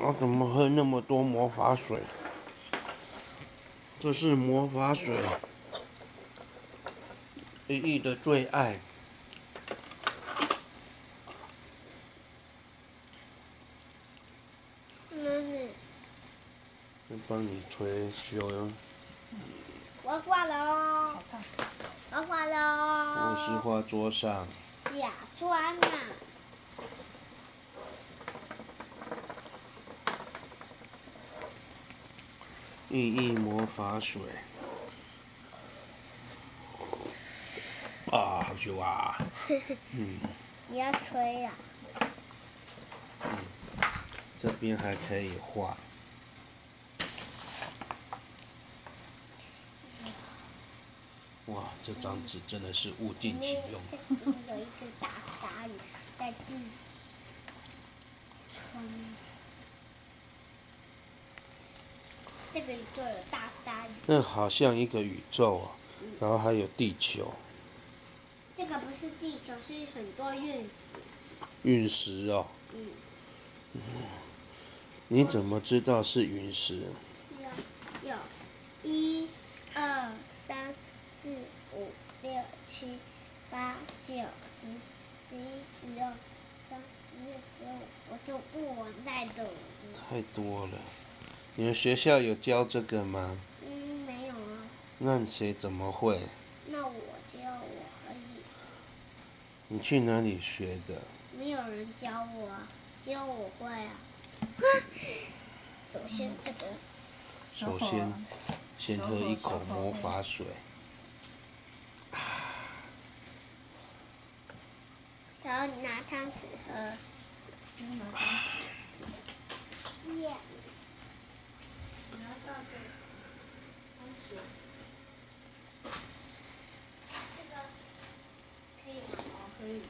我怎么喝那么多魔法水？这是魔法水，依依的最爱。妈妈，我帮你吹修，我画了哦。我画了哦。我是画桌上。假装啊！意义魔法水。啊，好羞 啊！嗯你要吹呀、这边还可以画。哇，这张纸真的是物尽其用。这里有一个大鲨鱼在记窗。这个宇宙有大鲨鱼，那好像一个宇宙啊，然后还有地球、这个不是地球，是很多陨石。陨石哦。嗯，你怎么知道是陨石？有有，一、二、三、四、五、六、七、八、九、十、十一、十二、十三、十四、十五，我数不完太多了。太多了。你们学校有教这个吗？嗯，没有啊。那谁怎么会？那我教我可以，你去哪里学的？没有人教我啊，只有我会啊。首先这个，首先，先喝一口魔法水。然后拿汤匙喝。你拿汤匙耶，你拿大的这个可以吗？好，可以。